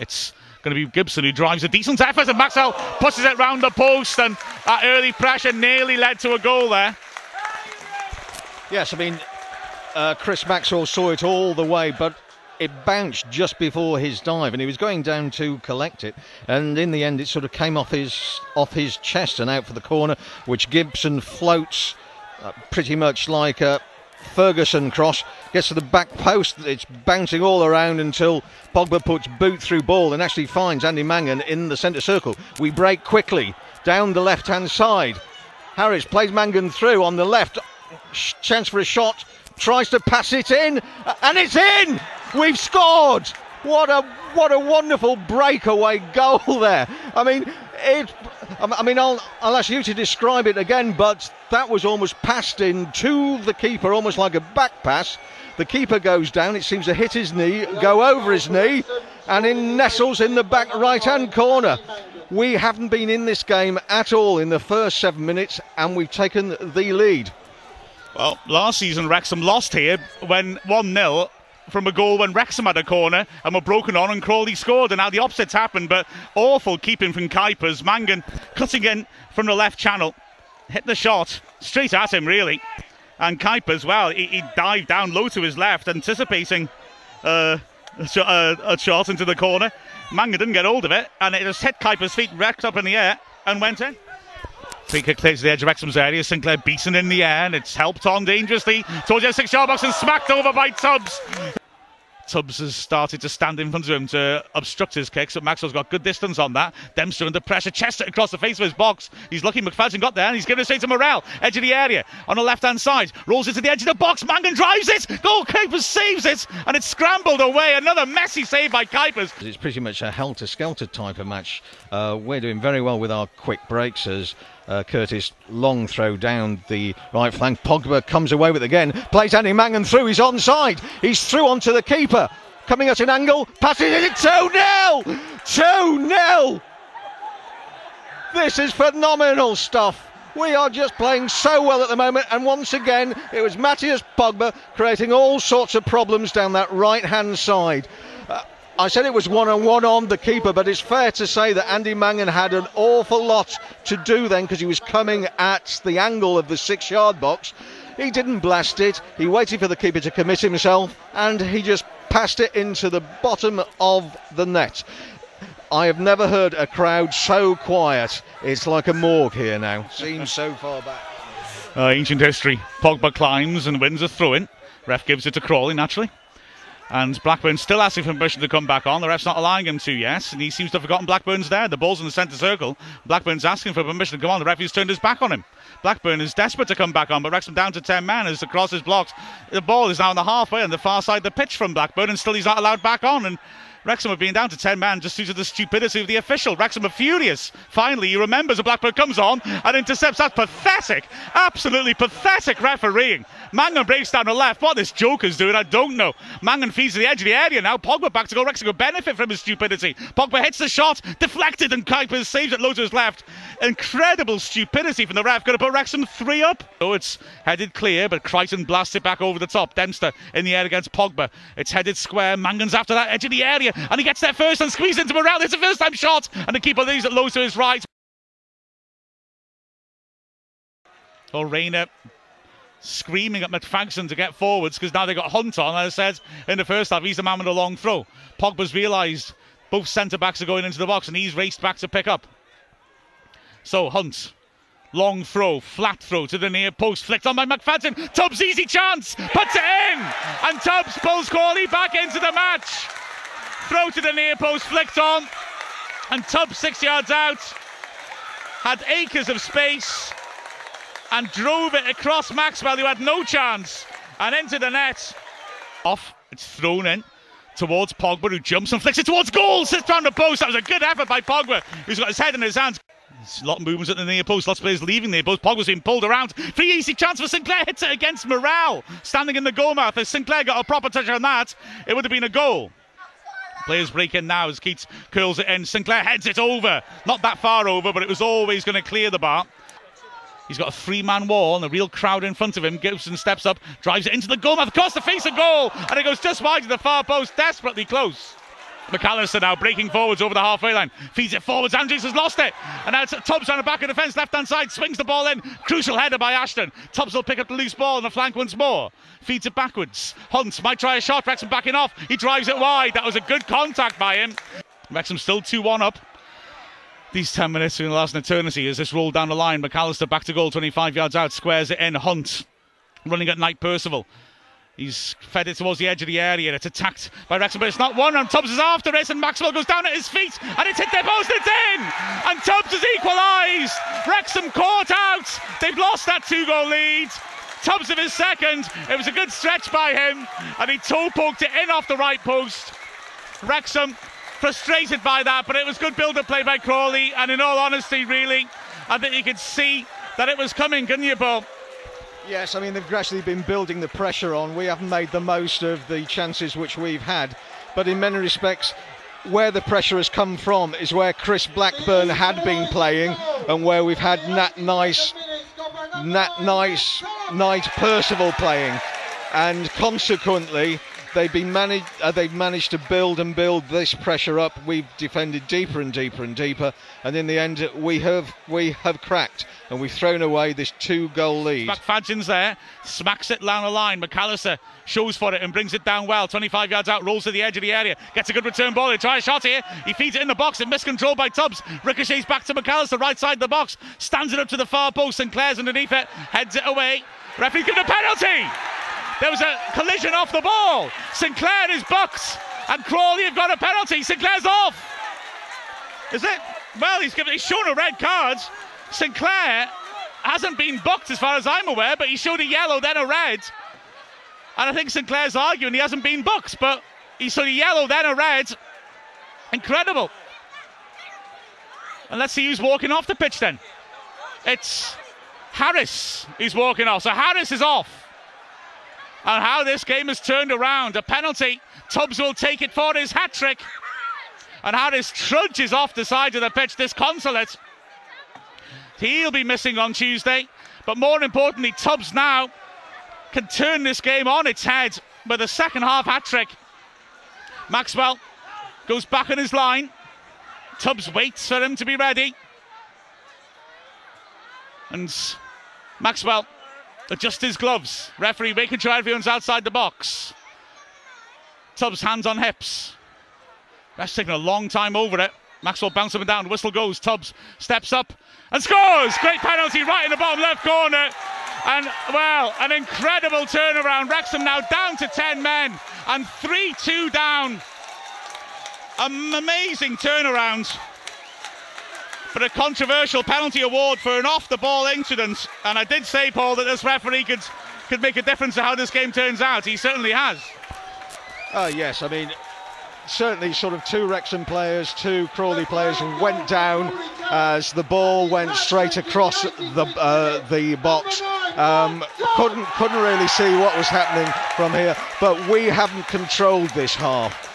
It's going to be Gibson who drives a decent effort, and Maxwell pushes it round the post, and that early pressure nearly led to a goal there. Yes, I mean, uh, Chris Maxwell saw it all the way, but it bounced just before his dive, and he was going down to collect it, and in the end, it sort of came off his off his chest and out for the corner, which Gibson floats uh, pretty much like a Ferguson cross gets to the back post. It's bouncing all around until Pogba puts boot through ball and actually finds Andy Mangan in the centre circle. We break quickly down the left hand side. Harris plays Mangan through on the left. Chance for a shot. Tries to pass it in, and it's in. We've scored. What a what a wonderful breakaway goal there. I mean, it. I mean, I'll, I'll ask you to describe it again, but that was almost passed in to the keeper, almost like a back pass. The keeper goes down. It seems to hit his knee, go over his knee, and in nestles in the back right-hand corner. We haven't been in this game at all in the first seven minutes, and we've taken the lead. Well, last season Wrexham lost here when 1 0 from a goal when Wrexham had a corner and were broken on and Crawley scored. And now the opposites happened, but awful keeping from Kuipers. Mangan cutting in from the left channel, hit the shot straight at him, really. And Kuipers, well, he, he dived down low to his left, anticipating uh, a, uh, a shot into the corner. Mangan didn't get hold of it, and it just hit Kuipers' feet, wrecked up in the air, and went in. Free clears the edge of Wrexham's area. Sinclair beaten in the air, and it's helped on dangerously towards the six yard box and smacked over by Tubbs. Tubbs has started to stand in front of him to obstruct his kicks, but Maxwell's got good distance on that. Dempster under pressure, chest it across the face of his box. He's lucky McFadzean got there, and he's given it straight to Morrell, edge of the area, on the left hand side. Rolls it to the edge of the box. Mangan drives it. Goalkeeper saves it, and it's scrambled away. Another messy save by Kuipers. It's pretty much a helter skelter type of match. Uh, we're doing very well with our quick breaks as uh, Curtis long throw down the right flank. Pogba comes away with it again. Plays Andy Mangan through. He's onside. He's through onto the keeper. Coming at an angle. Passes it 2 0. 2 0. This is phenomenal stuff. We are just playing so well at the moment, and once again, it was Mathias Pogba creating all sorts of problems down that right hand side. Uh, I said it was one on one on the keeper, but it's fair to say that Andy Mangan had an awful lot to do then because he was coming at the angle of the six yard box. He didn't blast it, he waited for the keeper to commit himself, and he just passed it into the bottom of the net. I have never heard a crowd so quiet. It's like a morgue here now. Seems so far back. Uh, ancient history. Pogba climbs and wins a throw in. Ref gives it to Crawley, naturally. And Blackburn still asking for permission to come back on. The ref's not allowing him to, yes. And he seems to have forgotten Blackburn's there. The ball's in the centre circle. Blackburn's asking for permission to come on. The referee's turned his back on him. Blackburn is desperate to come back on, but Wrexham down to 10 men as the cross is blocked. The ball is now on the halfway on the far side of the pitch from Blackburn, and still he's not allowed back on. And Wrexham have been down to 10 men just due to the stupidity of the official. Wrexham are furious. Finally, he remembers a Blackburn comes on and intercepts. That's pathetic. Absolutely pathetic refereeing. Mangan breaks down the left. What this Joker's doing, I don't know. Mangan feeds to the edge of the area now. Pogba back to go. Wrexham will benefit from his stupidity. Pogba hits the shot, deflected, and Kuipers saves it low to his left. Incredible stupidity from the ref. Going to put Wrexham three up. Oh, it's headed clear, but Crichton blasts it back over the top. Dempster in the air against Pogba. It's headed square. Mangan's after that edge of the area, and he gets there first and squeezes into Morrell. It's a first time shot, and the keeper leaves it low to his right. Oh, Raynor screaming at McFadzean to get forwards because now they've got Hunt on. As I said in the first half, he's the man with a long throw. Pogba's realised both centre backs are going into the box and he's raced back to pick up. So Hunt, long throw, flat throw to the near post, flicked on by McFadzean. Tubbs easy chance, puts it in, and Tubbs pulls Crawley back into the match. Throw to the near post, flicked on, and Tubbs six yards out. Had acres of space and drove it across Maxwell, who had no chance, and into the net. Off, it's thrown in towards Pogba, who jumps and flicks it towards goal. Sits down the post. That was a good effort by Pogba, who's got his head in his hands. There's a lot of movements at the near post, lots of players leaving the post. Pogba's been pulled around. Free easy chance for Sinclair, hits it against Morrell, standing in the goal mouth. If Sinclair got a proper touch on that, it would have been a goal. Players break in now as Keates curls it in. Sinclair heads it over. Not that far over, but it was always going to clear the bar. He's got a three man wall and a real crowd in front of him. Gibson steps up, drives it into the goal mouth, across the face of goal, and it goes just wide to the far post, desperately close. McAllister now breaking forwards over the halfway line. Feeds it forwards. Andrews has lost it. And now Tubbs on the back of the fence, left hand side. Swings the ball in. Crucial header by Ashton. Tubbs will pick up the loose ball on the flank once more. Feeds it backwards. Hunt might try a shot. Wrexham backing off. He drives it wide. That was a good contact by him. Wrexham still 2 1 up. These 10 minutes in the last eternity as this rolled down the line. McAllister back to goal, 25 yards out, squares it in. Hunt running at Knight Percival. He's fed it towards the edge of the area. and It's attacked by Wrexham, but it's not one. And Tubbs is after it, and Maxwell goes down at his feet, and it's hit their post. It's in, and Tubbs has equalised. Wrexham caught out. They've lost that two-goal lead. Tubbs of his second. It was a good stretch by him, and he toe poked it in off the right post. Wrexham frustrated by that, but it was good build-up play by Crawley. And in all honesty, really, I think you could see that it was coming, couldn't you, Paul? Yes, I mean, they've gradually been building the pressure on. We haven't made the most of the chances which we've had. But in many respects, where the pressure has come from is where Chris Blackburn had been playing and where we've had Nat Nice, Nat Nice, Knight Percival playing. And consequently, they've been managed uh, they've managed to build and build this pressure up. We've defended deeper and deeper and deeper and in the end we have we have cracked and we've thrown away this two goal lead McFadzean's there smacks it down the line. McAllister shows for it and brings it down well. 25 yards out rolls to the edge of the area gets a good return ball he tries a shot here he feeds it in the box and miscontrolled by Tubbs ricochets back to McAllister right side of the box stands it up to the far post and Sinclair's underneath it heads it away. Referee gives a penalty there was a collision off the ball. Sinclair is booked, and Crawley have got a penalty. Sinclair's off. Is it? Well, he's, given, he's shown a red card. Sinclair hasn't been booked as far as I'm aware, but he showed a yellow, then a red. And I think Sinclair's arguing he hasn't been booked, but he showed a yellow, then a red. Incredible. And let's see who's walking off the pitch then. It's Harris who's walking off. So Harris is off and how this game has turned around. A penalty. Tubbs will take it for his hat trick. And Harris trudges off the side of the pitch, disconsolate. He'll be missing on Tuesday. But more importantly, Tubbs now can turn this game on its head with a second half hat trick. Maxwell goes back on his line. Tubbs waits for him to be ready. And Maxwell adjust his gloves. Referee making sure everyone's outside the box. Tubbs hands on hips. That's taking a long time over it. Maxwell bouncing him down. Whistle goes. Tubbs steps up and scores. Great penalty right in the bottom left corner. And well, an incredible turnaround. Wrexham now down to 10 men and 3 2 down. An amazing turnaround but a controversial penalty award for an off the ball incident. And I did say, Paul, that this referee could, could make a difference to how this game turns out. He certainly has. Oh, yes. I mean, certainly sort of two Wrexham players, two Crawley players went down as the ball went straight across the uh, the box. Um, couldn't couldn't really see what was happening from here, but we haven't controlled this half.